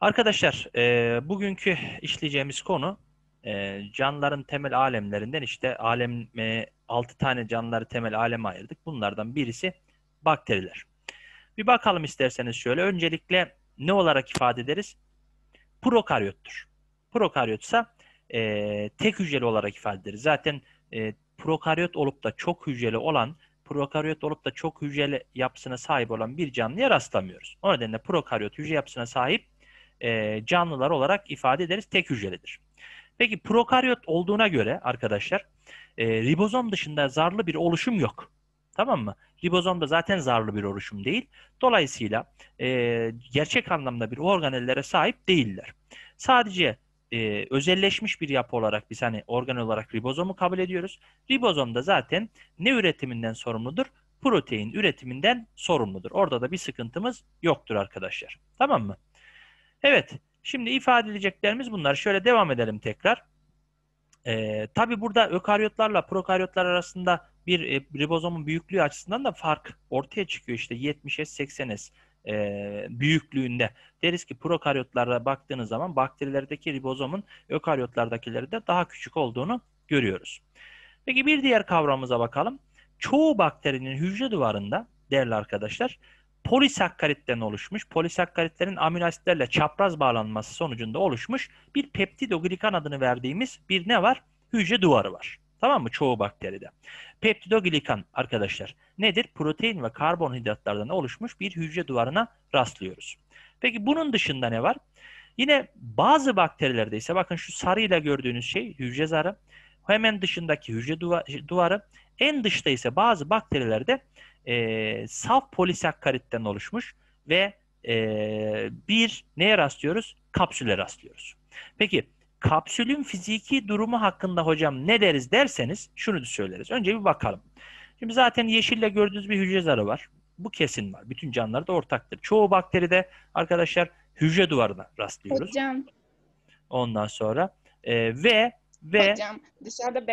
Arkadaşlar, e, bugünkü işleyeceğimiz konu e, canlıların temel alemlerinden işte alem e, 6 tane canlıları temel aleme ayırdık. Bunlardan birisi bakteriler. Bir bakalım isterseniz şöyle. Öncelikle ne olarak ifade ederiz? Prokaryottur. Prokaryotsa e, tek hücreli olarak ifade ederiz. Zaten e, prokaryot olup da çok hücreli olan prokaryot olup da çok hücreli yapısına sahip olan bir canlıya rastlamıyoruz. O nedenle prokaryot hücre yapısına sahip e, canlılar olarak ifade ederiz. Tek hücrelidir. Peki prokaryot olduğuna göre arkadaşlar e, ribozom dışında zarlı bir oluşum yok. Tamam mı? Ribozom da zaten zarlı bir oluşum değil. Dolayısıyla e, gerçek anlamda bir organellere sahip değiller. Sadece e, özelleşmiş bir yapı olarak biz hani organel olarak ribozomu kabul ediyoruz. Ribozom da zaten ne üretiminden sorumludur? Protein üretiminden sorumludur. Orada da bir sıkıntımız yoktur arkadaşlar. Tamam mı? Evet. Şimdi ifade edeceklerimiz bunlar. Şöyle devam edelim tekrar. Ee, tabii burada ökaryotlarla prokaryotlar arasında bir e, ribozomun büyüklüğü açısından da fark ortaya çıkıyor. İşte 70S 80S e, büyüklüğünde. Deriz ki prokaryotlara baktığınız zaman bakterilerdeki ribozomun ökaryotlardakileri de daha küçük olduğunu görüyoruz. Peki bir diğer kavramımıza bakalım. Çoğu bakterinin hücre duvarında değerli arkadaşlar polisakkaritten oluşmuş, polisakkaritlerin amino asitlerle çapraz bağlanması sonucunda oluşmuş bir peptidoglikan adını verdiğimiz bir ne var? Hücre duvarı var. Tamam mı? Çoğu bakteride. Peptidoglikan arkadaşlar nedir? Protein ve karbonhidratlardan oluşmuş bir hücre duvarına rastlıyoruz. Peki bunun dışında ne var? Yine bazı bakterilerde ise bakın şu sarıyla gördüğünüz şey hücre zarı. Hemen dışındaki hücre duvarı. En dışta ise bazı bakterilerde e, saf polisakkaritten oluşmuş ve e, bir neye rastlıyoruz? Kapsüle rastlıyoruz. Peki kapsülün fiziki durumu hakkında hocam ne deriz derseniz şunu söyleriz. Önce bir bakalım. Şimdi zaten yeşille gördüğünüz bir hücre zarı var. Bu kesin var. Bütün canlılarda ortaktır. Çoğu bakteride arkadaşlar hücre duvarına rastlıyoruz. Hocam. Ondan sonra e, ve ve Hocam dışarıda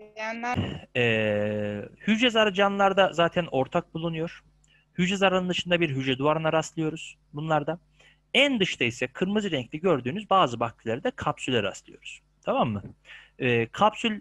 bekleyenler e, hücre zarı canlılarda zaten ortak bulunuyor. Hücre zarının dışında bir hücre duvarına rastlıyoruz bunlarda. En dışta ise kırmızı renkli gördüğünüz bazı bakterilerde kapsüle rastlıyoruz. Tamam mı? E, kapsül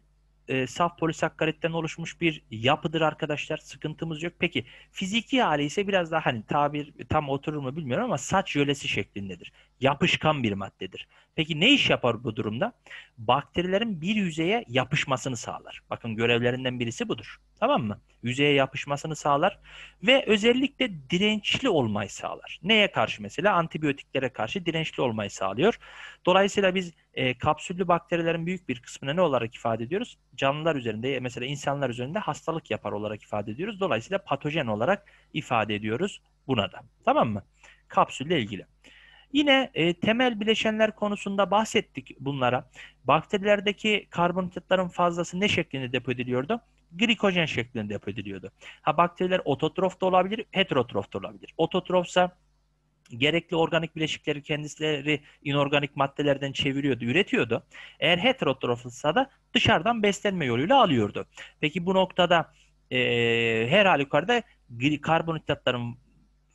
e, saf polisakkaritten oluşmuş bir yapıdır arkadaşlar. Sıkıntımız yok. Peki fiziki hali ise biraz daha hani tabir tam oturur mu bilmiyorum ama saç jölesi şeklindedir. Yapışkan bir maddedir. Peki ne iş yapar bu durumda? Bakterilerin bir yüzeye yapışmasını sağlar. Bakın görevlerinden birisi budur. Tamam mı? Yüzeye yapışmasını sağlar ve özellikle dirençli olmayı sağlar. Neye karşı mesela? Antibiyotiklere karşı dirençli olmayı sağlıyor. Dolayısıyla biz e, kapsüllü bakterilerin büyük bir kısmını ne olarak ifade ediyoruz? Canlılar üzerinde mesela insanlar üzerinde hastalık yapar olarak ifade ediyoruz. Dolayısıyla patojen olarak ifade ediyoruz buna da. Tamam mı? Kapsülle ilgili. Yine e, temel bileşenler konusunda bahsettik bunlara. Bakterilerdeki karbonhidratların fazlası ne şeklinde depo ediliyordu? Glikojen şeklinde depo ediliyordu. Ha bakteriler ototrof da olabilir, heterotrof da olabilir. Ototrofsa gerekli organik bileşikleri kendisleri inorganik maddelerden çeviriyordu, üretiyordu. Eğer heterotrofsa da dışarıdan beslenme yoluyla alıyordu. Peki bu noktada e, her halükarda karbonhidratların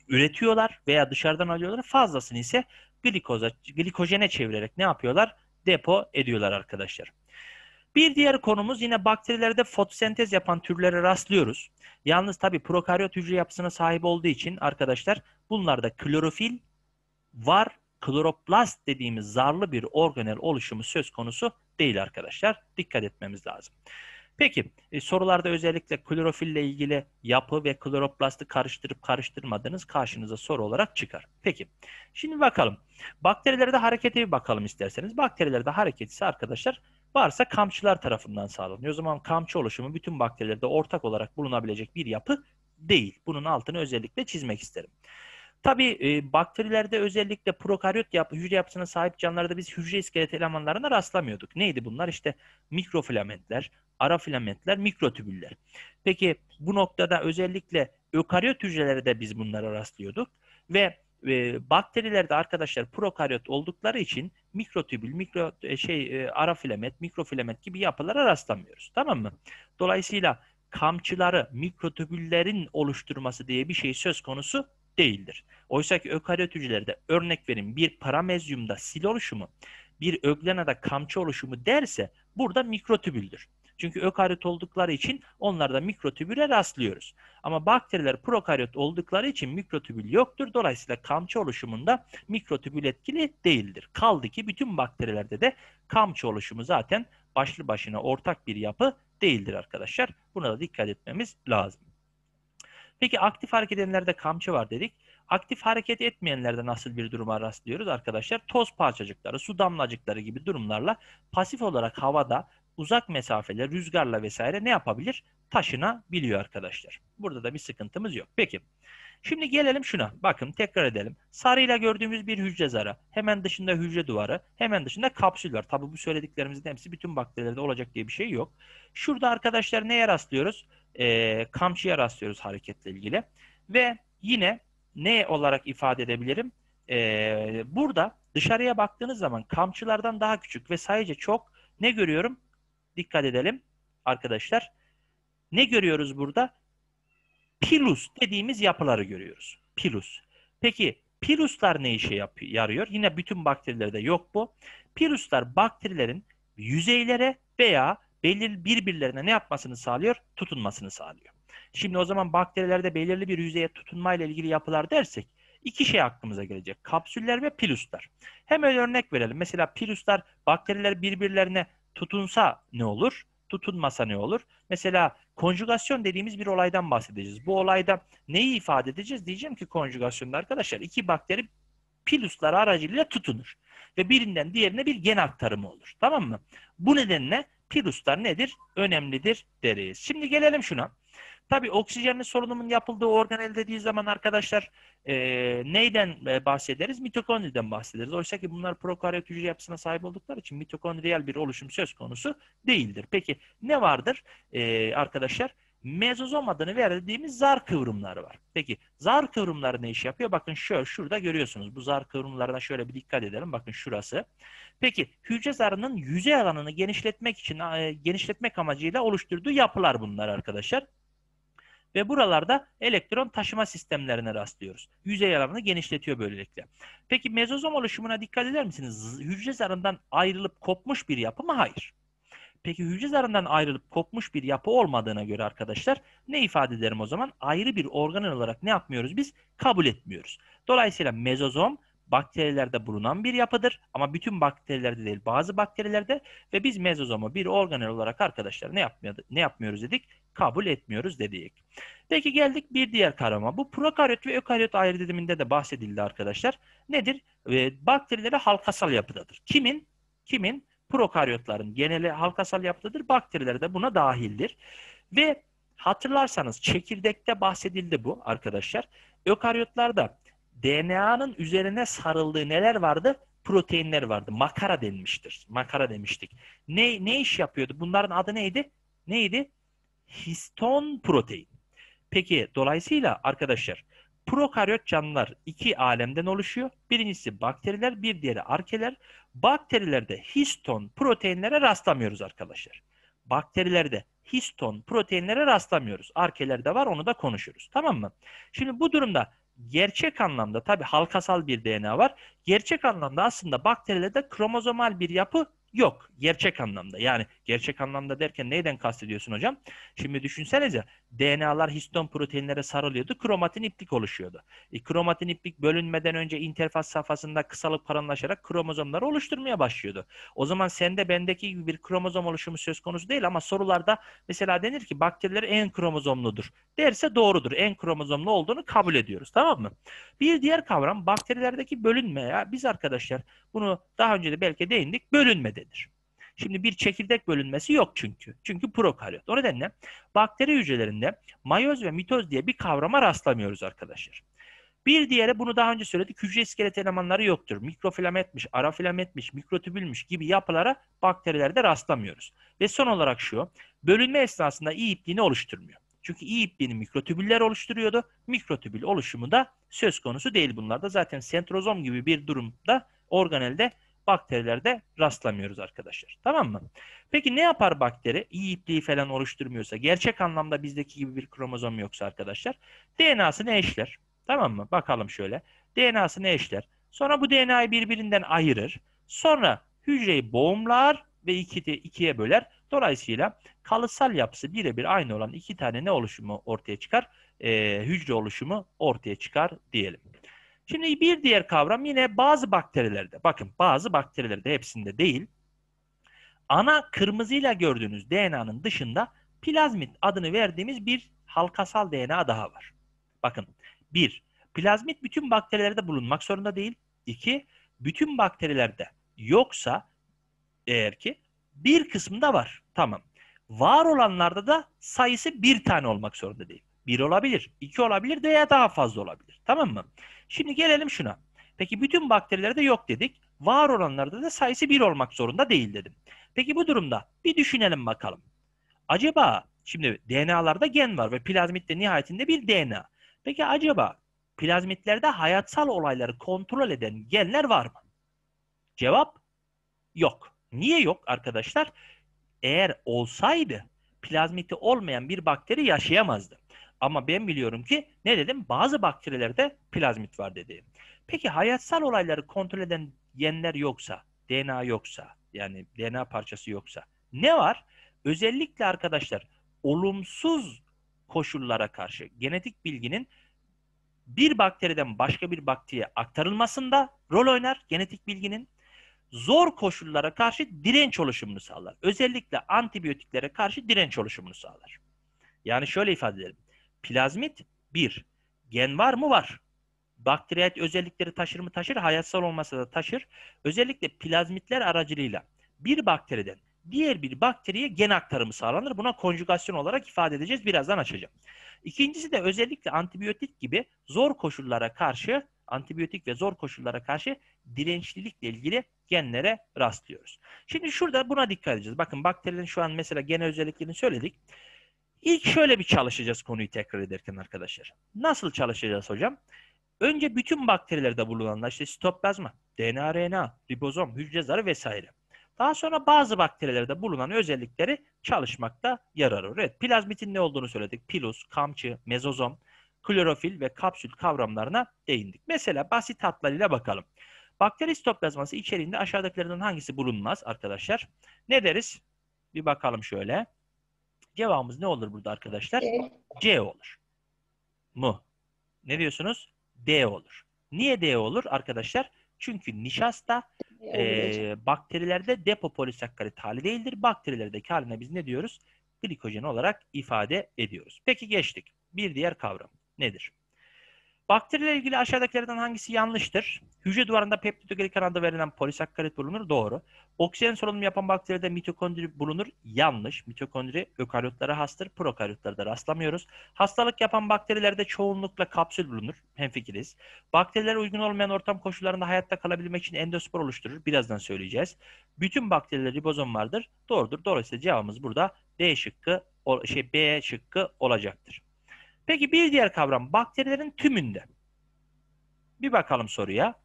üretiyorlar veya dışarıdan alıyorlar. Fazlasını ise glikoza, glikojene çevirerek ne yapıyorlar? Depo ediyorlar arkadaşlar. Bir diğer konumuz yine bakterilerde fotosentez yapan türlere rastlıyoruz. Yalnız tabi prokaryot hücre yapısına sahip olduğu için arkadaşlar bunlarda klorofil var. Kloroplast dediğimiz zarlı bir organel oluşumu söz konusu değil arkadaşlar. Dikkat etmemiz lazım. Peki e, sorularda özellikle klorofille ilgili yapı ve kloroplastı karıştırıp karıştırmadığınız karşınıza soru olarak çıkar. Peki şimdi bakalım. Bakterilerde harekete bir bakalım isterseniz. Bakterilerde hareket ise arkadaşlar varsa kamçılar tarafından sağlanıyor. O zaman kamçı oluşumu bütün bakterilerde ortak olarak bulunabilecek bir yapı değil. Bunun altını özellikle çizmek isterim. Tabii e, bakterilerde özellikle prokaryot yapı, hücre yapısına sahip canlılarda biz hücre iskelet elemanlarına rastlamıyorduk. Neydi bunlar? İşte mikrofilamentler, ara filamentler, mikrotübüller. Peki bu noktada özellikle ökaryot hücrelerde biz bunlara rastlıyorduk ve e, bakterilerde arkadaşlar prokaryot oldukları için mikrotübül, mikro e, şey e, ara filament, mikrofilament gibi yapılara rastlamıyoruz. Tamam mı? Dolayısıyla kamçıları mikrotübüllerin oluşturması diye bir şey söz konusu değildir. Oysa ki ökaryot hücrelerde örnek verin bir paramezyumda sil oluşumu, bir öglenada kamçı oluşumu derse burada mikrotübüldür. Çünkü ökaryot oldukları için onlarda mikrotübüle rastlıyoruz. Ama bakteriler prokaryot oldukları için mikrotübül yoktur. Dolayısıyla kamçı oluşumunda mikrotübül etkili değildir. Kaldı ki bütün bakterilerde de kamçı oluşumu zaten başlı başına ortak bir yapı değildir arkadaşlar. Buna da dikkat etmemiz lazım. Peki aktif hareket edenlerde kamçı var dedik. Aktif hareket etmeyenlerde nasıl bir duruma rastlıyoruz arkadaşlar? Toz parçacıkları, su damlacıkları gibi durumlarla pasif olarak havada uzak mesafeler, rüzgarla vesaire ne yapabilir? Taşınabiliyor arkadaşlar. Burada da bir sıkıntımız yok. Peki. Şimdi gelelim şuna. Bakın tekrar edelim. Sarıyla gördüğümüz bir hücre zarı. Hemen dışında hücre duvarı. Hemen dışında kapsül var. Tabi bu söylediklerimizin hepsi bütün bakterilerde olacak diye bir şey yok. Şurada arkadaşlar neye rastlıyoruz? Ee, kamçıya rastlıyoruz hareketle ilgili. Ve yine ne olarak ifade edebilirim? Ee, burada dışarıya baktığınız zaman kamçılardan daha küçük ve sayıca çok ne görüyorum? Dikkat edelim arkadaşlar. Ne görüyoruz burada? Pilus dediğimiz yapıları görüyoruz. Pilus. Peki piluslar ne işe yapıyor, yarıyor? Yine bütün bakterilerde yok bu. Piluslar bakterilerin yüzeylere veya belirli birbirlerine ne yapmasını sağlıyor? Tutunmasını sağlıyor. Şimdi o zaman bakterilerde belirli bir yüzeye tutunmayla ilgili yapılar dersek iki şey aklımıza gelecek. Kapsüller ve piluslar. Hemen örnek verelim. Mesela piluslar bakteriler birbirlerine tutunsa ne olur? Tutunmasa ne olur? Mesela konjugasyon dediğimiz bir olaydan bahsedeceğiz. Bu olayda neyi ifade edeceğiz? Diyeceğim ki konjugasyonda arkadaşlar iki bakteri piluslar aracılığıyla tutunur. Ve birinden diğerine bir gen aktarımı olur. Tamam mı? Bu nedenle piluslar nedir? Önemlidir deriz. Şimdi gelelim şuna. Tabii oksijenli solunumun yapıldığı organel dediği zaman arkadaşlar e, neyden e, bahsederiz? Mitokondriden bahsederiz. Oysa ki bunlar prokaryot hücre yapısına sahip oldukları için mitokondriyal bir oluşum söz konusu değildir. Peki ne vardır e, arkadaşlar? Mezozom adını verdiğimiz zar kıvrımları var. Peki zar kıvrımları ne iş yapıyor? Bakın şöyle şurada görüyorsunuz. Bu zar kıvrımlarına şöyle bir dikkat edelim. Bakın şurası. Peki hücre zarının yüzey alanını genişletmek için e, genişletmek amacıyla oluşturduğu yapılar bunlar arkadaşlar. Ve buralarda elektron taşıma sistemlerine rastlıyoruz. Yüzey alanını genişletiyor böylelikle. Peki mezozom oluşumuna dikkat eder misiniz? Hücre zarından ayrılıp kopmuş bir yapı mı? Hayır. Peki hücre zarından ayrılıp kopmuş bir yapı olmadığına göre arkadaşlar ne ifade ederim o zaman? Ayrı bir organel olarak ne yapmıyoruz biz? Kabul etmiyoruz. Dolayısıyla mezozom bakterilerde bulunan bir yapıdır ama bütün bakterilerde değil bazı bakterilerde ve biz mezozomu bir organel olarak arkadaşlar ne yapmıyoruz, ne yapmıyoruz dedik? Kabul etmiyoruz dedik. Peki geldik bir diğer kavrama. Bu prokaryot ve ökaryot ayrı de bahsedildi arkadaşlar. Nedir? E, bakterileri halkasal yapıdadır. Kimin? Kimin? Prokaryotların geneli halkasal yapıdadır. Bakteriler de buna dahildir. Ve hatırlarsanız çekirdekte bahsedildi bu arkadaşlar. Ökaryotlarda DNA'nın üzerine sarıldığı neler vardı? Proteinler vardı. Makara denmiştir. Makara demiştik. Ne, ne iş yapıyordu? Bunların adı neydi? Neydi? Histon protein. Peki dolayısıyla arkadaşlar prokaryot canlılar iki alemden oluşuyor. Birincisi bakteriler, bir diğeri arkeler. Bakterilerde histon proteinlere rastlamıyoruz arkadaşlar. Bakterilerde histon proteinlere rastlamıyoruz. Arkelerde var onu da konuşuruz. Tamam mı? Şimdi bu durumda gerçek anlamda tabi halkasal bir DNA var. Gerçek anlamda aslında bakterilerde kromozomal bir yapı yok. Gerçek anlamda. Yani gerçek anlamda derken neyden kastediyorsun hocam? Şimdi düşünsenize DNA'lar histon proteinlere sarılıyordu. Kromatin iplik oluşuyordu. E, kromatin iplik bölünmeden önce interfaz safhasında kısalık paranlaşarak kromozomları oluşturmaya başlıyordu. O zaman sende bendeki gibi bir kromozom oluşumu söz konusu değil ama sorularda mesela denir ki bakteriler en kromozomludur. Derse doğrudur. En kromozomlu olduğunu kabul ediyoruz. Tamam mı? Bir diğer kavram bakterilerdeki bölünme. Ya. Biz arkadaşlar bunu daha önce de belki değindik. Bölünme denir. Şimdi bir çekirdek bölünmesi yok çünkü. Çünkü prokaryot. O nedenle bakteri hücrelerinde mayoz ve mitoz diye bir kavrama rastlamıyoruz arkadaşlar. Bir diğeri bunu daha önce söyledik. Hücre iskelet elemanları yoktur. Mikrofilamentmiş, arafilamentmiş, mikrotübülmüş gibi yapılara bakterilerde rastlamıyoruz. Ve son olarak şu. Bölünme esnasında iyi ipliğini oluşturmuyor. Çünkü iyi ipliğini mikrotübüller oluşturuyordu. Mikrotübül oluşumu da söz konusu değil bunlarda. Zaten sentrozom gibi bir durumda organelde bakterilerde rastlamıyoruz arkadaşlar. Tamam mı? Peki ne yapar bakteri? İyi ipliği falan oluşturmuyorsa, gerçek anlamda bizdeki gibi bir kromozom yoksa arkadaşlar, DNA'sını eşler. Tamam mı? Bakalım şöyle. DNA'sını eşler. Sonra bu DNA'yı birbirinden ayırır. Sonra hücreyi boğumlar ve iki de, ikiye böler. Dolayısıyla kalıtsal yapısı birebir aynı olan iki tane ne oluşumu ortaya çıkar? Ee, hücre oluşumu ortaya çıkar diyelim. Şimdi bir diğer kavram yine bazı bakterilerde. Bakın bazı bakterilerde hepsinde değil. Ana kırmızıyla gördüğünüz DNA'nın dışında plazmit adını verdiğimiz bir halkasal DNA daha var. Bakın bir, plazmit bütün bakterilerde bulunmak zorunda değil. İki, bütün bakterilerde yoksa eğer ki bir kısmında var. Tamam. Var olanlarda da sayısı bir tane olmak zorunda değil. Bir olabilir, iki olabilir veya daha fazla olabilir. Tamam mı? Şimdi gelelim şuna. Peki bütün bakterilerde yok dedik. Var olanlarda da sayısı bir olmak zorunda değil dedim. Peki bu durumda bir düşünelim bakalım. Acaba şimdi DNA'larda gen var ve plazmit de nihayetinde bir DNA. Peki acaba plazmitlerde hayatsal olayları kontrol eden genler var mı? Cevap yok. Niye yok arkadaşlar? Eğer olsaydı plazmiti olmayan bir bakteri yaşayamazdı. Ama ben biliyorum ki ne dedim? Bazı bakterilerde plazmit var dedim. Peki hayatsal olayları kontrol eden genler yoksa, DNA yoksa, yani DNA parçası yoksa ne var? Özellikle arkadaşlar olumsuz koşullara karşı genetik bilginin bir bakteriden başka bir bakteriye aktarılmasında rol oynar genetik bilginin. Zor koşullara karşı direnç oluşumunu sağlar. Özellikle antibiyotiklere karşı direnç oluşumunu sağlar. Yani şöyle ifade edelim. Plazmit bir. Gen var mı? Var. Bakteriyel özellikleri taşır mı? Taşır. Hayatsal olmasa da taşır. Özellikle plazmitler aracılığıyla bir bakteriden diğer bir bakteriye gen aktarımı sağlanır. Buna konjugasyon olarak ifade edeceğiz. Birazdan açacağım. İkincisi de özellikle antibiyotik gibi zor koşullara karşı antibiyotik ve zor koşullara karşı dirençlilikle ilgili genlere rastlıyoruz. Şimdi şurada buna dikkat edeceğiz. Bakın bakterilerin şu an mesela genel özelliklerini söyledik. İlk şöyle bir çalışacağız konuyu tekrar ederken arkadaşlar. Nasıl çalışacağız hocam? Önce bütün bakterilerde bulunanlar işte sitoplazma, DNA, RNA, ribozom, hücre zarı vesaire. Daha sonra bazı bakterilerde bulunan özellikleri çalışmakta yarar olur. Evet, plazmitin ne olduğunu söyledik. Pilus, kamçı, mezozom, klorofil ve kapsül kavramlarına değindik. Mesela basit hatlarıyla bakalım. Bakteri sitoplazması içeriğinde aşağıdakilerden hangisi bulunmaz arkadaşlar? Ne deriz? Bir bakalım şöyle. Cevabımız ne olur burada arkadaşlar? C. C olur. Mu. Ne diyorsunuz? D olur. Niye D olur arkadaşlar? Çünkü nişasta e, bakterilerde depo polisakkarit hali değildir. Bakterilerdeki haline biz ne diyoruz? Glikojen olarak ifade ediyoruz. Peki geçtik. Bir diğer kavram nedir? Bakterilerle ilgili aşağıdakilerden hangisi yanlıştır? Hücre duvarında peptidoglikan adı verilen polisakkarit bulunur. Doğru. Oksijen solunumu yapan bakteride mitokondri bulunur. Yanlış. Mitokondri ökaryotlara hastır. Prokaryotlarda rastlamıyoruz. Hastalık yapan bakterilerde çoğunlukla kapsül bulunur. Hemfikiriz. Bakteriler uygun olmayan ortam koşullarında hayatta kalabilmek için endospor oluşturur. Birazdan söyleyeceğiz. Bütün bakteriler ribozom vardır. Doğrudur. Dolayısıyla cevabımız burada D şıkkı, şey B şıkkı olacaktır. Peki bir diğer kavram bakterilerin tümünde. Bir bakalım soruya.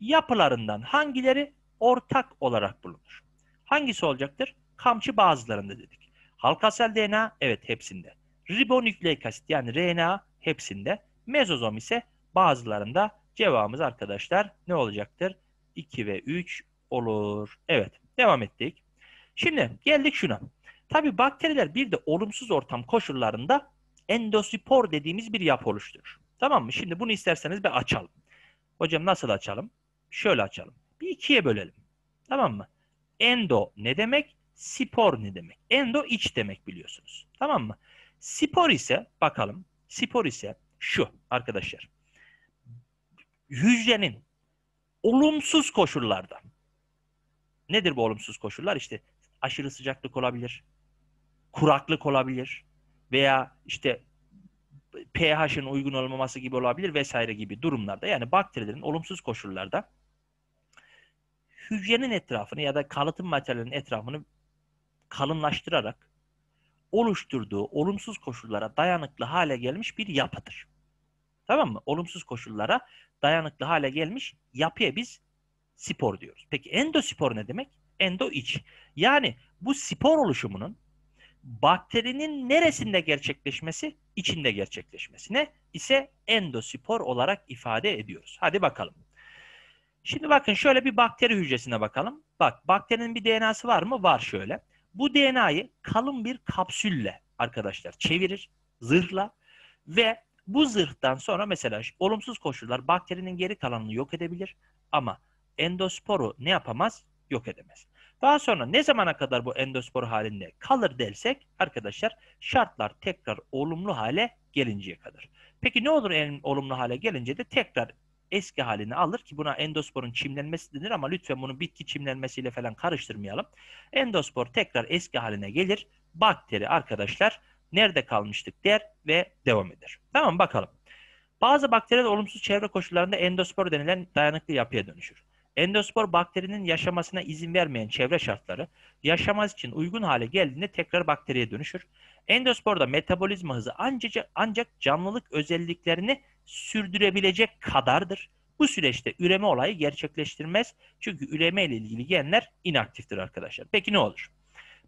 Yapılarından hangileri ortak olarak bulunur? Hangisi olacaktır? Kamçı bazılarında dedik. Halkasel DNA evet hepsinde. Ribonükleik asit yani RNA hepsinde. Mezozom ise bazılarında. Cevabımız arkadaşlar ne olacaktır? 2 ve 3 olur. Evet devam ettik. Şimdi geldik şuna. Tabii bakteriler bir de olumsuz ortam koşullarında endospor dediğimiz bir yapı oluşturur. Tamam mı? Şimdi bunu isterseniz bir açalım. Hocam nasıl açalım? Şöyle açalım. Bir ikiye bölelim. Tamam mı? Endo ne demek? Spor ne demek? Endo iç demek biliyorsunuz. Tamam mı? Spor ise bakalım. Spor ise şu arkadaşlar. Hücrenin olumsuz koşullarda nedir bu olumsuz koşullar? İşte aşırı sıcaklık olabilir, kuraklık olabilir veya işte pH'ın uygun olmaması gibi olabilir vesaire gibi durumlarda yani bakterilerin olumsuz koşullarda hücrenin etrafını ya da kalıtım materyalinin etrafını kalınlaştırarak oluşturduğu olumsuz koşullara dayanıklı hale gelmiş bir yapıdır. Tamam mı? Olumsuz koşullara dayanıklı hale gelmiş yapıya biz spor diyoruz. Peki endospor ne demek? Endo iç. Yani bu spor oluşumunun Bakterinin neresinde gerçekleşmesi? İçinde gerçekleşmesine ise endospor olarak ifade ediyoruz. Hadi bakalım. Şimdi bakın şöyle bir bakteri hücresine bakalım. Bak bakterinin bir DNA'sı var mı? Var şöyle. Bu DNA'yı kalın bir kapsülle arkadaşlar çevirir, zırhla ve bu zırhtan sonra mesela olumsuz koşullar bakterinin geri kalanını yok edebilir ama endosporu ne yapamaz? Yok edemez. Daha sonra ne zamana kadar bu endospor halinde kalır dersek arkadaşlar şartlar tekrar olumlu hale gelinceye kadar. Peki ne olur en olumlu hale gelince de tekrar eski halini alır ki buna endosporun çimlenmesi denir ama lütfen bunu bitki çimlenmesiyle falan karıştırmayalım. Endospor tekrar eski haline gelir. Bakteri arkadaşlar nerede kalmıştık der ve devam eder. Tamam bakalım. Bazı bakteriler olumsuz çevre koşullarında endospor denilen dayanıklı yapıya dönüşür. Endospor bakterinin yaşamasına izin vermeyen çevre şartları yaşaması için uygun hale geldiğinde tekrar bakteriye dönüşür. Endosporda metabolizma hızı ancak, ancak canlılık özelliklerini sürdürebilecek kadardır. Bu süreçte üreme olayı gerçekleştirmez. Çünkü üreme ile ilgili genler inaktiftir arkadaşlar. Peki ne olur?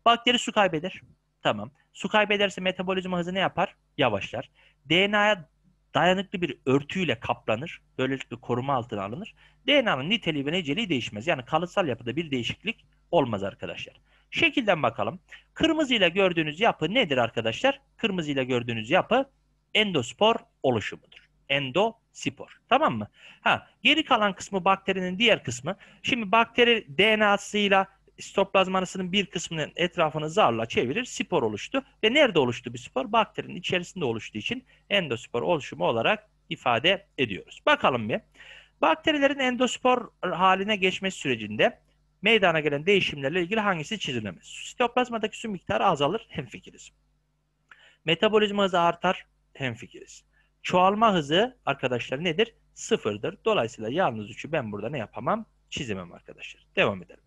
Bakteri su kaybeder. Tamam. Su kaybederse metabolizma hızı ne yapar? Yavaşlar. DNA'ya dayanıklı bir örtüyle kaplanır. Böylelikle koruma altına alınır. DNA'nın niteliği ve niceliği değişmez. Yani kalıtsal yapıda bir değişiklik olmaz arkadaşlar. Şekilden bakalım. Kırmızı ile gördüğünüz yapı nedir arkadaşlar? Kırmızı ile gördüğünüz yapı endospor oluşumudur. Endospor. Tamam mı? Ha, geri kalan kısmı bakterinin diğer kısmı. Şimdi bakteri DNA'sıyla sitoplazmasının bir kısmının etrafını zarla çevirir. Spor oluştu. Ve nerede oluştu bir spor? Bakterinin içerisinde oluştuğu için endospor oluşumu olarak ifade ediyoruz. Bakalım bir. Bakterilerin endospor haline geçmesi sürecinde meydana gelen değişimlerle ilgili hangisi çizilemez? Sitoplazmadaki su miktarı azalır. Hemfikiriz. Metabolizma hızı artar. Hemfikiriz. Çoğalma hızı arkadaşlar nedir? Sıfırdır. Dolayısıyla yalnız 3'ü ben burada ne yapamam? Çizemem arkadaşlar. Devam edelim.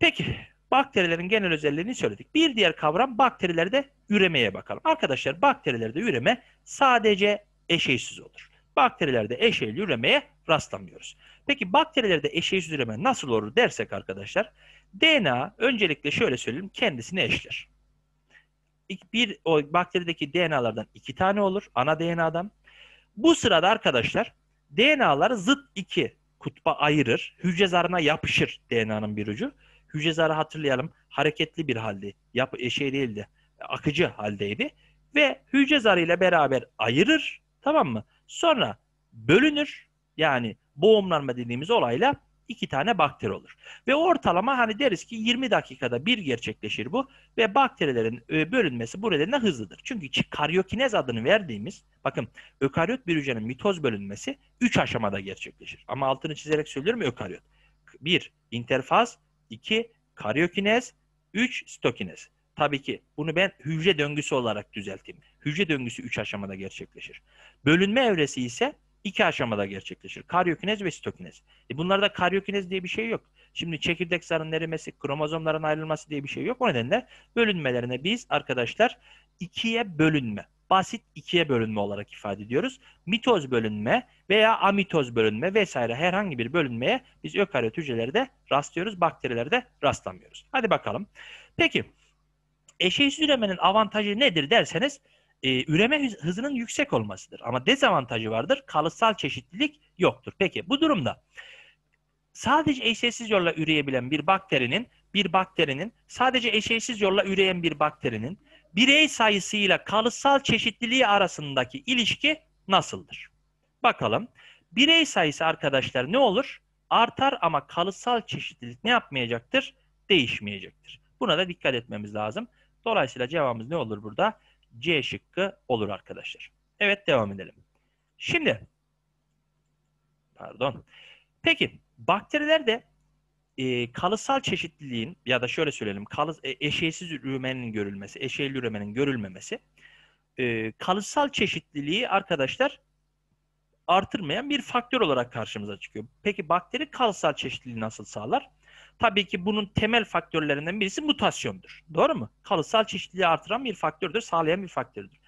Peki bakterilerin genel özelliğini söyledik. Bir diğer kavram bakterilerde üremeye bakalım. Arkadaşlar bakterilerde üreme sadece eşeysiz olur. Bakterilerde eşeyli üremeye rastlamıyoruz. Peki bakterilerde eşeysiz üreme nasıl olur dersek arkadaşlar DNA öncelikle şöyle söyleyeyim kendisini eşler. Bir o bakterideki DNA'lardan iki tane olur ana DNA'dan. Bu sırada arkadaşlar DNA'ları zıt iki kutba ayırır. Hücre zarına yapışır DNA'nın bir ucu. Hücre zarı hatırlayalım hareketli bir halde. Yap şey değildi. Akıcı haldeydi. Ve hücre zarıyla beraber ayırır. Tamam mı? Sonra bölünür. Yani boğumlanma dediğimiz olayla iki tane bakteri olur. Ve ortalama hani deriz ki 20 dakikada bir gerçekleşir bu ve bakterilerin e, bölünmesi bu nedenle hızlıdır. Çünkü karyokinez adını verdiğimiz bakın ökaryot bir hücrenin mitoz bölünmesi 3 aşamada gerçekleşir. Ama altını çizerek söylüyorum ökaryot. 1. interfaz 2. Karyokinez 3. Stokinez. Tabii ki bunu ben hücre döngüsü olarak düzelteyim. Hücre döngüsü 3 aşamada gerçekleşir. Bölünme evresi ise iki aşamada gerçekleşir. Karyokinez ve sitokinez. E bunlarda karyokinez diye bir şey yok. Şimdi çekirdek zarının erimesi, kromozomların ayrılması diye bir şey yok. O nedenle bölünmelerine biz arkadaşlar ikiye bölünme, basit ikiye bölünme olarak ifade ediyoruz. Mitoz bölünme veya amitoz bölünme vesaire herhangi bir bölünmeye biz ökaryot hücrelerde rastlıyoruz, bakterilerde rastlamıyoruz. Hadi bakalım. Peki eşeğsiz üremenin avantajı nedir derseniz e, üreme hızının yüksek olmasıdır. Ama dezavantajı vardır. Kalıtsal çeşitlilik yoktur. Peki bu durumda sadece eşeğsiz yolla üreyebilen bir bakterinin bir bakterinin sadece eşeğsiz yolla üreyen bir bakterinin birey sayısıyla kalıtsal çeşitliliği arasındaki ilişki nasıldır? Bakalım. Birey sayısı arkadaşlar ne olur? Artar ama kalıtsal çeşitlilik ne yapmayacaktır? Değişmeyecektir. Buna da dikkat etmemiz lazım. Dolayısıyla cevabımız ne olur burada? C şıkkı olur arkadaşlar. Evet devam edelim. Şimdi pardon. Peki bakterilerde e, kalıtsal çeşitliliğin ya da şöyle söyleyelim kalı, e, eşeğsiz üremenin görülmesi, eşeğli üremenin görülmemesi e, kalıtsal çeşitliliği arkadaşlar artırmayan bir faktör olarak karşımıza çıkıyor. Peki bakteri kalıtsal çeşitliliği nasıl sağlar? Tabii ki bunun temel faktörlerinden birisi mutasyondur. Doğru mu? Kalıtsal çeşitliliği artıran bir faktördür, sağlayan bir faktördür.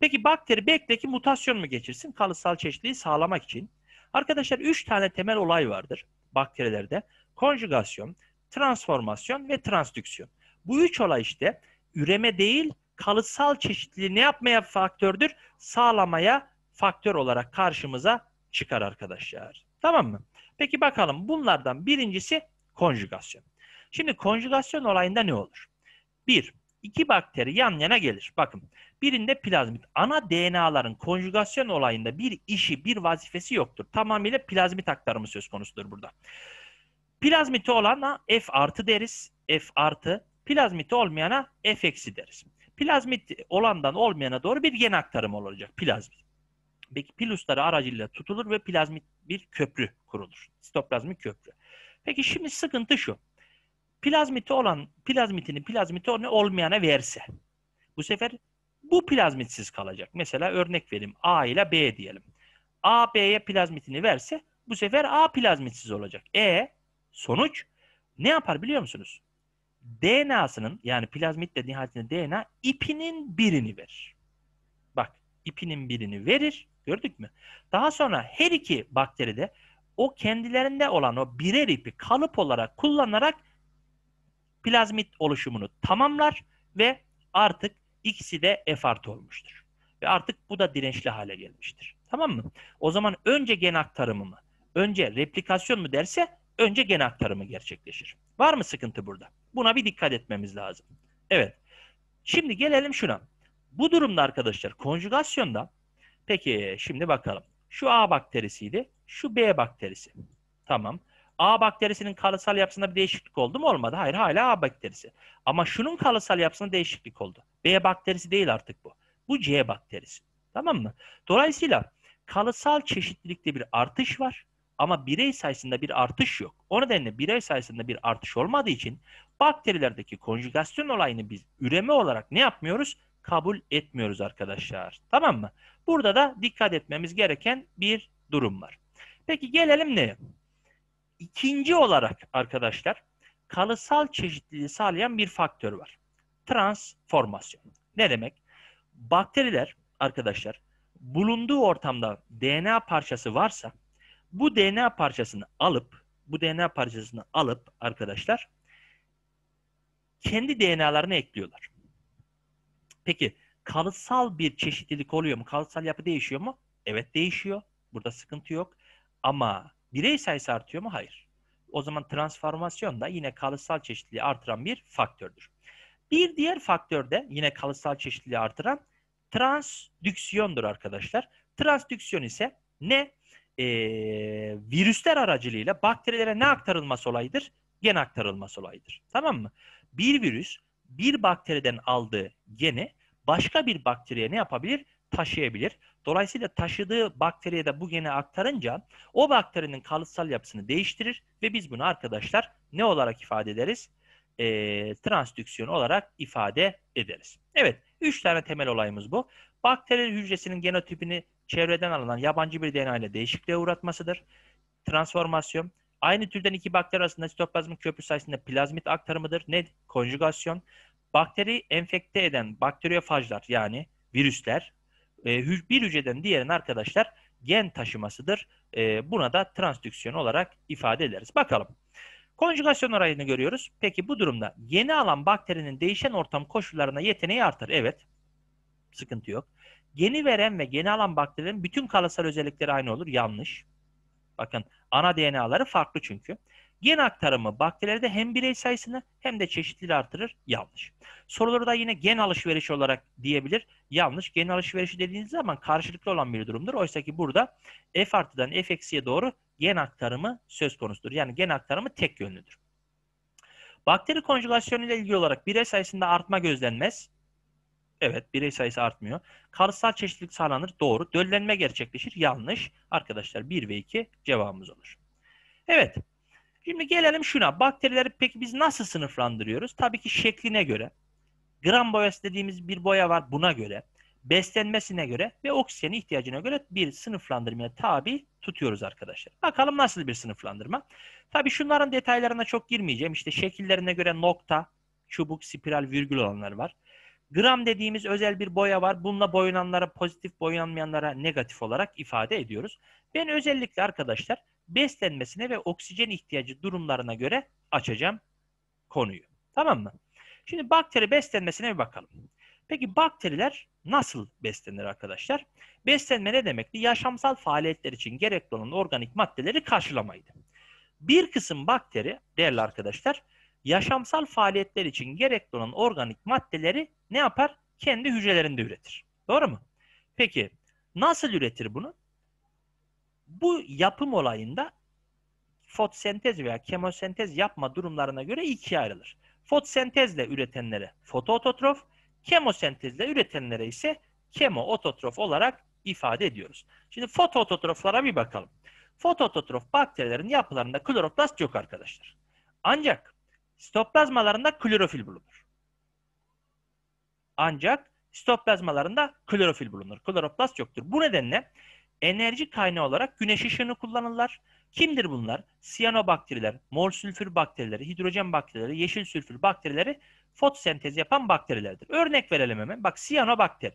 Peki bakteri bekle mutasyon mu geçirsin kalıtsal çeşitliliği sağlamak için? Arkadaşlar 3 tane temel olay vardır bakterilerde. Konjugasyon, transformasyon ve transdüksiyon. Bu üç olay işte üreme değil kalıtsal çeşitliliği ne yapmaya faktördür? Sağlamaya faktör olarak karşımıza çıkar arkadaşlar. Tamam mı? Peki bakalım bunlardan birincisi konjugasyon. Şimdi konjugasyon olayında ne olur? Bir, iki bakteri yan yana gelir. Bakın birinde plazmit. Ana DNA'ların konjugasyon olayında bir işi, bir vazifesi yoktur. Tamamıyla plazmit aktarımı söz konusudur burada. Plazmiti olana F artı deriz. F artı. Plazmiti olmayana F eksi deriz. Plazmit olandan olmayana doğru bir gen aktarımı olacak. Plazmit. Peki pilusları aracılığıyla tutulur ve plazmit bir köprü kurulur. Sitoplazmik köprü. Peki şimdi sıkıntı şu. Plazmiti olan plazmitini plazmiti olmayana verse. Bu sefer bu plazmitsiz kalacak. Mesela örnek vereyim. A ile B diyelim. A B'ye plazmitini verse bu sefer A plazmitsiz olacak. E sonuç ne yapar biliyor musunuz? DNA'sının yani plazmit de nihayetinde DNA ipinin birini verir. Bak ipinin birini verir. Gördük mü? Daha sonra her iki bakteride o kendilerinde olan o birer ipi kalıp olarak kullanarak plazmit oluşumunu tamamlar ve artık ikisi de F artı olmuştur. Ve artık bu da dirençli hale gelmiştir. Tamam mı? O zaman önce gen aktarımı mı? Önce replikasyon mu derse önce gen aktarımı gerçekleşir. Var mı sıkıntı burada? Buna bir dikkat etmemiz lazım. Evet. Şimdi gelelim şuna. Bu durumda arkadaşlar konjugasyonda peki şimdi bakalım. Şu A bakterisiydi. Şu B bakterisi. Tamam. A bakterisinin kalıtsal yapısında bir değişiklik oldu mu? Olmadı. Hayır hala A bakterisi. Ama şunun kalıtsal yapısında değişiklik oldu. B bakterisi değil artık bu. Bu C bakterisi. Tamam mı? Dolayısıyla kalıtsal çeşitlilikte bir artış var. Ama birey sayısında bir artış yok. O nedenle birey sayısında bir artış olmadığı için bakterilerdeki konjugasyon olayını biz üreme olarak ne yapmıyoruz? Kabul etmiyoruz arkadaşlar. Tamam mı? Burada da dikkat etmemiz gereken bir durum var. Peki gelelim neye? İkinci olarak arkadaşlar kalıtsal çeşitliliği sağlayan bir faktör var. Transformasyon. Ne demek? Bakteriler arkadaşlar bulunduğu ortamda DNA parçası varsa bu DNA parçasını alıp bu DNA parçasını alıp arkadaşlar kendi DNA'larını ekliyorlar. Peki kalıtsal bir çeşitlilik oluyor mu? Kalıtsal yapı değişiyor mu? Evet değişiyor. Burada sıkıntı yok. Ama birey sayısı artıyor mu? Hayır. O zaman transformasyon da yine kalıtsal çeşitliliği artıran bir faktördür. Bir diğer faktör de yine kalıtsal çeşitliliği artıran transdüksiyondur arkadaşlar. Transdüksiyon ise ne? Ee, virüsler aracılığıyla bakterilere ne aktarılması olayıdır? Gen aktarılması olayıdır. Tamam mı? Bir virüs bir bakteriden aldığı geni başka bir bakteriye ne yapabilir? Taşıyabilir. Dolayısıyla taşıdığı bakteriye de bu geni aktarınca o bakterinin kalıtsal yapısını değiştirir ve biz bunu arkadaşlar ne olarak ifade ederiz? E, transdüksiyon olarak ifade ederiz. Evet, üç tane temel olayımız bu. Bakteri hücresinin genotipini çevreden alınan yabancı bir DNA ile değişikliğe uğratmasıdır. Transformasyon, aynı türden iki bakteri arasında sitoplazmik köprü sayesinde plazmit aktarımıdır. Ne? Konjugasyon, bakteri enfekte eden bakteriyofajlar yani virüsler e, bir hücreden diğerine arkadaşlar gen taşımasıdır. E, buna da transdüksiyon olarak ifade ederiz. Bakalım. Konjugasyon olayını görüyoruz. Peki bu durumda yeni alan bakterinin değişen ortam koşullarına yeteneği artar. Evet. Sıkıntı yok. Geni veren ve geni alan bakterilerin bütün kalıtsal özellikleri aynı olur. Yanlış. Bakın ana DNA'ları farklı çünkü. Gen aktarımı bakterilerde hem birey sayısını hem de çeşitliliği artırır. Yanlış. Soruları da yine gen alışverişi olarak diyebilir. Yanlış. Gen alışverişi dediğiniz zaman karşılıklı olan bir durumdur. Oysa ki burada F artıdan F eksiye doğru gen aktarımı söz konusudur. Yani gen aktarımı tek yönlüdür. Bakteri konjugasyonu ile ilgili olarak birey sayısında artma gözlenmez. Evet, birey sayısı artmıyor. Kalıtsal çeşitlilik sağlanır. Doğru. Döllenme gerçekleşir. Yanlış. Arkadaşlar 1 ve 2 cevabımız olur. Evet. Şimdi gelelim şuna. Bakterileri peki biz nasıl sınıflandırıyoruz? Tabii ki şekline göre. Gram boyası dediğimiz bir boya var buna göre. Beslenmesine göre ve oksijene ihtiyacına göre bir sınıflandırmaya tabi tutuyoruz arkadaşlar. Bakalım nasıl bir sınıflandırma? Tabii şunların detaylarına çok girmeyeceğim. İşte şekillerine göre nokta, çubuk, spiral, virgül olanlar var. Gram dediğimiz özel bir boya var. Bununla boyananlara pozitif, boyanmayanlara negatif olarak ifade ediyoruz. Ben özellikle arkadaşlar beslenmesine ve oksijen ihtiyacı durumlarına göre açacağım konuyu. Tamam mı? Şimdi bakteri beslenmesine bir bakalım. Peki bakteriler nasıl beslenir arkadaşlar? Beslenme ne demekti? Yaşamsal faaliyetler için gerekli olan organik maddeleri karşılamaydı. Bir kısım bakteri değerli arkadaşlar yaşamsal faaliyetler için gerekli olan organik maddeleri ne yapar? Kendi hücrelerinde üretir. Doğru mu? Peki nasıl üretir bunu? Bu yapım olayında fotosentez veya kemosentez yapma durumlarına göre ikiye ayrılır. Fotosentezle üretenlere fotoototrof, kemosentezle üretenlere ise kemoototrof olarak ifade ediyoruz. Şimdi fotoototroflara bir bakalım. Fotoototrof bakterilerin yapılarında kloroplast yok arkadaşlar. Ancak sitoplazmalarında klorofil bulunur. Ancak sitoplazmalarında klorofil bulunur. Kloroplast yoktur. Bu nedenle enerji kaynağı olarak güneş ışığını kullanırlar. Kimdir bunlar? Siyanobakteriler, mol sülfür bakterileri, hidrojen bakterileri, yeşil sülfür bakterileri fotosentez yapan bakterilerdir. Örnek verelim hemen. Bak siyanobakteri.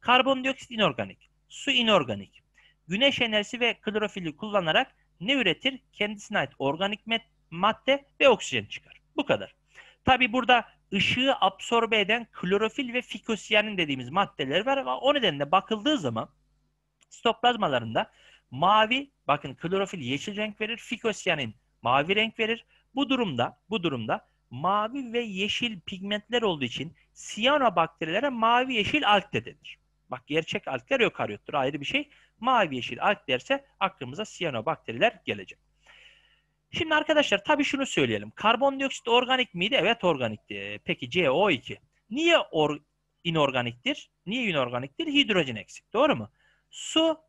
Karbondioksit inorganik, su inorganik. Güneş enerjisi ve klorofili kullanarak ne üretir? Kendisine ait organik madde ve oksijen çıkar. Bu kadar. Tabi burada ışığı absorbe eden klorofil ve fikosiyanin dediğimiz maddeler var. O nedenle bakıldığı zaman sitoplazmalarında mavi, bakın klorofil yeşil renk verir, fikosiyanin mavi renk verir. Bu durumda, bu durumda mavi ve yeşil pigmentler olduğu için siyanobakterilere mavi yeşil alg de denir. Bak gerçek algler ökaryottur ayrı bir şey. Mavi yeşil alg derse aklımıza siyanobakteriler gelecek. Şimdi arkadaşlar tabii şunu söyleyelim. Karbondioksit organik miydi? Evet organikti. Peki CO2. Niye or inorganiktir? Niye inorganiktir? Hidrojen eksik. Doğru mu? Su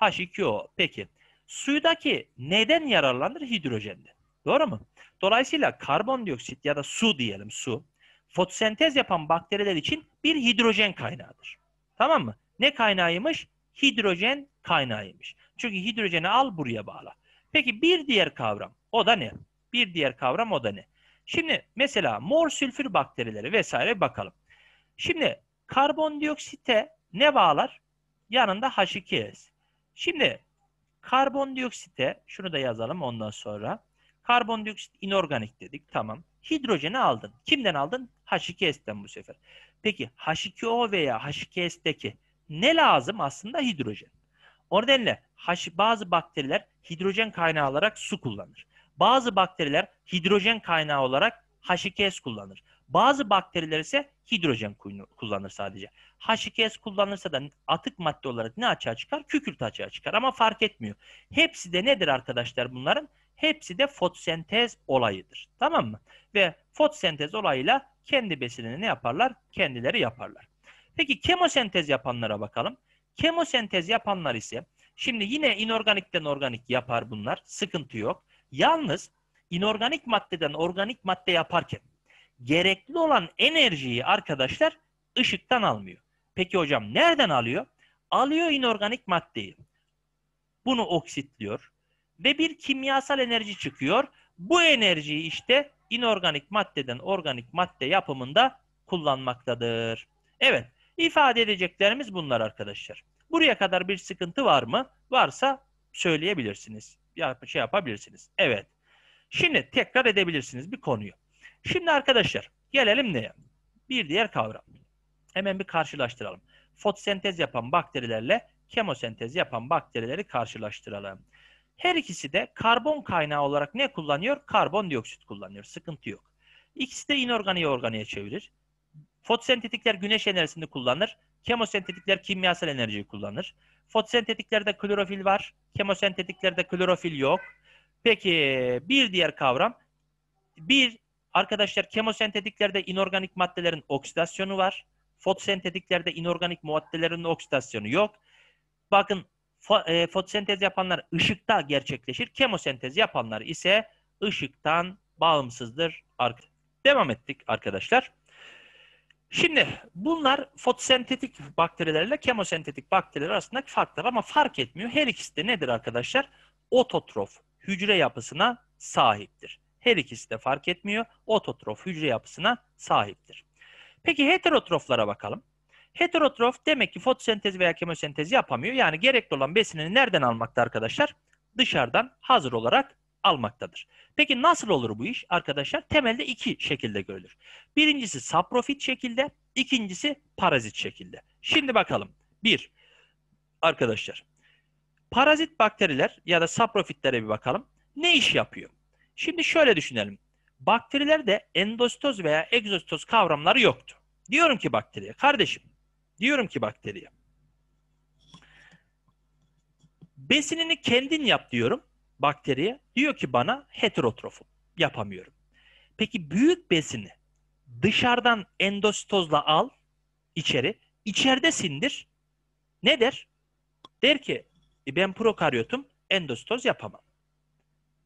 H2O. Peki. Suydaki neden yararlanır? Hidrojenden. Doğru mu? Dolayısıyla karbondioksit ya da su diyelim su fotosentez yapan bakteriler için bir hidrojen kaynağıdır. Tamam mı? Ne kaynağıymış? Hidrojen kaynağıymış. Çünkü hidrojeni al buraya bağla. Peki bir diğer kavram o da ne? Bir diğer kavram o da ne? Şimdi mesela mor sülfür bakterileri vesaire bakalım. Şimdi karbondioksite ne bağlar? Yanında H2S. Şimdi karbondioksite şunu da yazalım ondan sonra. Karbondioksit inorganik dedik. Tamam. Hidrojeni aldın. Kimden aldın? H2S'ten bu sefer. Peki H2O veya H2S'teki ne lazım aslında? Hidrojen. O nedenle bazı bakteriler hidrojen kaynağı olarak su kullanır. Bazı bakteriler hidrojen kaynağı olarak H2S kullanır. Bazı bakteriler ise hidrojen kullanır sadece. H2S kullanırsa da atık madde olarak ne açığa çıkar? Kükürt açığa çıkar ama fark etmiyor. Hepsi de nedir arkadaşlar bunların? Hepsi de fotosentez olayıdır. Tamam mı? Ve fotosentez olayıyla kendi besinini ne yaparlar? Kendileri yaparlar. Peki kemosentez yapanlara bakalım. Kemosentez yapanlar ise şimdi yine inorganikten organik yapar bunlar. Sıkıntı yok. Yalnız inorganik maddeden organik madde yaparken gerekli olan enerjiyi arkadaşlar ışıktan almıyor. Peki hocam nereden alıyor? Alıyor inorganik maddeyi. Bunu oksitliyor ve bir kimyasal enerji çıkıyor. Bu enerjiyi işte inorganik maddeden organik madde yapımında kullanmaktadır. Evet, ifade edeceklerimiz bunlar arkadaşlar. Buraya kadar bir sıkıntı var mı? Varsa söyleyebilirsiniz. Ya şey yapabilirsiniz. Evet. Şimdi tekrar edebilirsiniz bir konuyu. Şimdi arkadaşlar gelelim neye? Bir diğer kavram. Hemen bir karşılaştıralım. Fotosentez yapan bakterilerle kemosentez yapan bakterileri karşılaştıralım. Her ikisi de karbon kaynağı olarak ne kullanıyor? Karbondioksit kullanıyor. Sıkıntı yok. İkisi de inorganiği organiğe çevirir. Fotosentetikler güneş enerjisini kullanır. Kemosentetikler kimyasal enerjiyi kullanır. Fotosentetiklerde klorofil var. Kemosentetiklerde klorofil yok. Peki bir diğer kavram. Bir arkadaşlar kemosentetiklerde inorganik maddelerin oksidasyonu var. Fotosentetiklerde inorganik maddelerin oksidasyonu yok. Bakın e, fotosentez yapanlar ışıkta gerçekleşir. Kemosentez yapanlar ise ışıktan bağımsızdır. Devam ettik arkadaşlar. Şimdi bunlar fotosentetik bakterilerle kemosentetik bakteriler arasındaki farklar ama fark etmiyor. Her ikisi de nedir arkadaşlar? Ototrof hücre yapısına sahiptir. Her ikisi de fark etmiyor. Ototrof hücre yapısına sahiptir. Peki heterotroflara bakalım. Heterotrof demek ki fotosentez veya kemosentez yapamıyor. Yani gerekli olan besinini nereden almakta arkadaşlar? Dışarıdan hazır olarak almaktadır. Peki nasıl olur bu iş? Arkadaşlar temelde iki şekilde görülür. Birincisi saprofit şekilde, ikincisi parazit şekilde. Şimdi bakalım. Bir, arkadaşlar. Parazit bakteriler ya da saprofitlere bir bakalım. Ne iş yapıyor? Şimdi şöyle düşünelim. Bakterilerde endositoz veya egzositoz kavramları yoktu. Diyorum ki bakteriye, kardeşim, diyorum ki bakteriye. Besinini kendin yap diyorum bakteriye. Diyor ki bana heterotrofum. Yapamıyorum. Peki büyük besini dışarıdan endositozla al içeri. içeride sindir. Ne der? Der ki "E ben prokaryotum endositoz yapamam.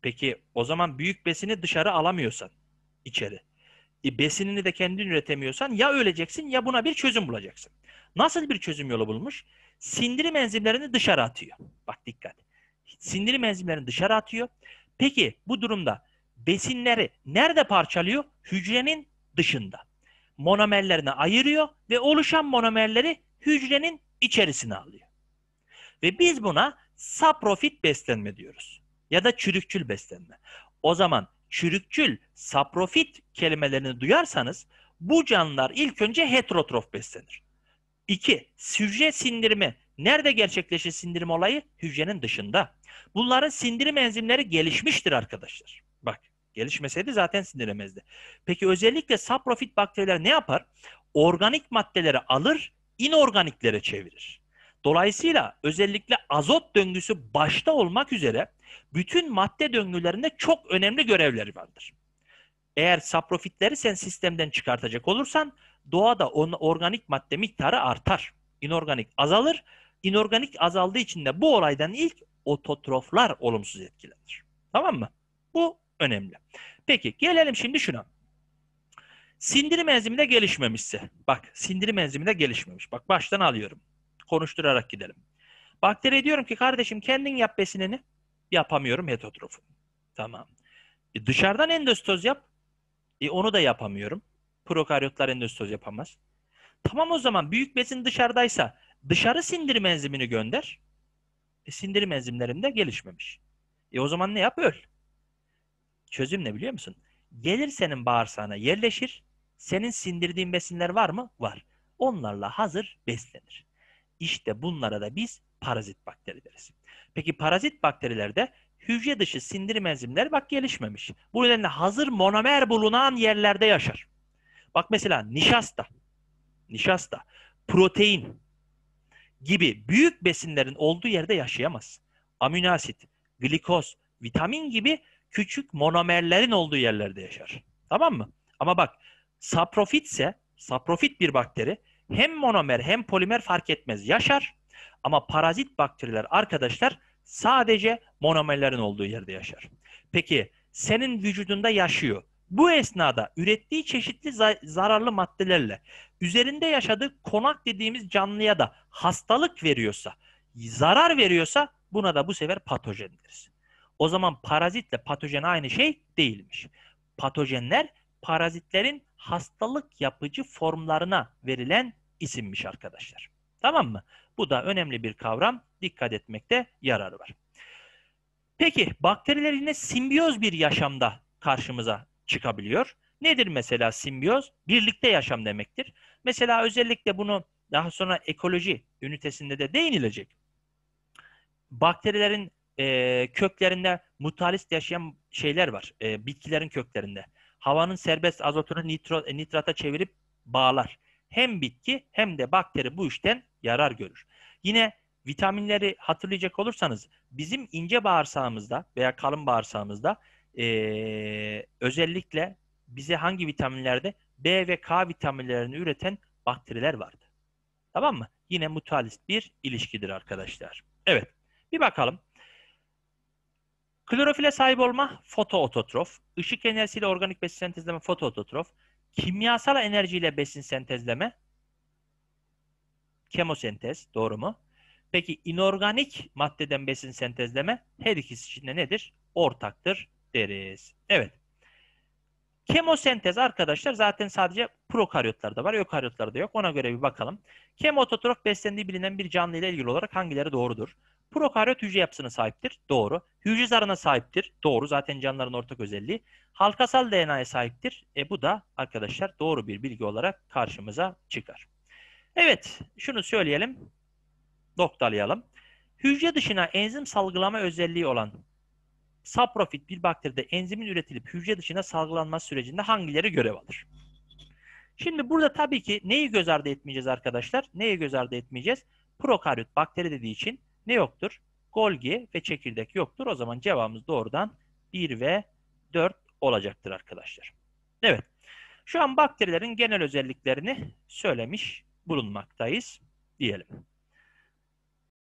Peki o zaman büyük besini dışarı alamıyorsan içeri. E, besinini de kendin üretemiyorsan ya öleceksin ya buna bir çözüm bulacaksın. Nasıl bir çözüm yolu bulmuş? Sindirim enzimlerini dışarı atıyor. Bak dikkat. Sindirim enzimlerini dışarı atıyor. Peki bu durumda besinleri nerede parçalıyor? Hücrenin dışında. Monomerlerini ayırıyor ve oluşan monomerleri hücrenin içerisine alıyor. Ve biz buna saprofit beslenme diyoruz. Ya da çürükçül beslenme. O zaman çürükçül, saprofit kelimelerini duyarsanız bu canlılar ilk önce heterotrof beslenir. İki, hücre sindirimi. Nerede gerçekleşir sindirim olayı? Hücrenin dışında. Bunların sindirim enzimleri gelişmiştir arkadaşlar. Bak gelişmeseydi zaten sindiremezdi. Peki özellikle saprofit bakteriler ne yapar? Organik maddeleri alır, inorganiklere çevirir. Dolayısıyla özellikle azot döngüsü başta olmak üzere bütün madde döngülerinde çok önemli görevleri vardır. Eğer saprofitleri sen sistemden çıkartacak olursan doğada on, organik madde miktarı artar. İnorganik azalır. İnorganik azaldığı için de bu olaydan ilk ototroflar olumsuz etkilenir. Tamam mı? Bu önemli. Peki gelelim şimdi şuna. Sindirim enzimi de gelişmemişse. Bak sindirim enzimi de gelişmemiş. Bak baştan alıyorum. Konuşturarak gidelim. Bakteriye diyorum ki kardeşim kendin yap besinini. Yapamıyorum heterotrofum. Tamam. E dışarıdan endositoz yap. E onu da yapamıyorum. Prokaryotlar endositoz yapamaz. Tamam o zaman büyük besin dışarıdaysa dışarı sindirim enzimini gönder. E sindirim enzimlerim de gelişmemiş. E o zaman ne yap? Öl. Çözüm ne biliyor musun? Gelir senin bağırsağına yerleşir. Senin sindirdiğin besinler var mı? Var. Onlarla hazır beslenir. İşte bunlara da biz parazit bakteri deriz. Peki parazit bakterilerde hücre dışı sindirim enzimleri bak gelişmemiş. Bu nedenle hazır monomer bulunan yerlerde yaşar. Bak mesela nişasta, nişasta, protein gibi büyük besinlerin olduğu yerde yaşayamaz. Amino asit, glikoz, vitamin gibi küçük monomerlerin olduğu yerlerde yaşar. Tamam mı? Ama bak saprofit ise saprofit bir bakteri hem monomer hem polimer fark etmez yaşar. Ama parazit bakteriler arkadaşlar sadece monomerlerin olduğu yerde yaşar. Peki senin vücudunda yaşıyor. Bu esnada ürettiği çeşitli zararlı maddelerle üzerinde yaşadığı konak dediğimiz canlıya da hastalık veriyorsa, zarar veriyorsa buna da bu sefer patojen deriz. O zaman parazitle patojen aynı şey değilmiş. Patojenler parazitlerin hastalık yapıcı formlarına verilen isimmiş arkadaşlar. Tamam mı? Bu da önemli bir kavram. Dikkat etmekte yararı var. Peki bakteriler yine simbiyoz bir yaşamda karşımıza çıkabiliyor. Nedir mesela simbiyoz? Birlikte yaşam demektir. Mesela özellikle bunu daha sonra ekoloji ünitesinde de değinilecek. Bakterilerin e, köklerinde mutalist yaşayan şeyler var. E, bitkilerin köklerinde. Havanın serbest azotunu nitro, e, nitrata çevirip bağlar. Hem bitki hem de bakteri bu işten yarar görür. Yine vitaminleri hatırlayacak olursanız bizim ince bağırsağımızda veya kalın bağırsağımızda özellikle bize hangi vitaminlerde B ve K vitaminlerini üreten bakteriler vardı. Tamam mı? Yine mutualist bir ilişkidir arkadaşlar. Evet. Bir bakalım. Klorofile sahip olma fotoototrof, ışık enerjisiyle organik besin sentezleme fotoototrof, kimyasal enerjiyle besin sentezleme kemosentez doğru mu? Peki inorganik maddeden besin sentezleme her ikisi için de nedir? Ortaktır deriz. Evet. Kemosentez arkadaşlar zaten sadece prokaryotlarda var, ökaryotlarda yok. Ona göre bir bakalım. Kemototrof beslendiği bilinen bir canlı ile ilgili olarak hangileri doğrudur? Prokaryot hücre yapısına sahiptir. Doğru. Hücre zarına sahiptir. Doğru. Zaten canlıların ortak özelliği. Halkasal DNA'ya sahiptir. E bu da arkadaşlar doğru bir bilgi olarak karşımıza çıkar. Evet, şunu söyleyelim. Noktalayalım. Hücre dışına enzim salgılama özelliği olan saprofit bir bakteride enzimin üretilip hücre dışına salgılanması sürecinde hangileri görev alır? Şimdi burada tabii ki neyi göz ardı etmeyeceğiz arkadaşlar? Neyi göz ardı etmeyeceğiz? Prokaryot bakteri dediği için ne yoktur? Golgi ve çekirdek yoktur. O zaman cevabımız doğrudan 1 ve 4 olacaktır arkadaşlar. Evet. Şu an bakterilerin genel özelliklerini söylemiş bulunmaktayız diyelim.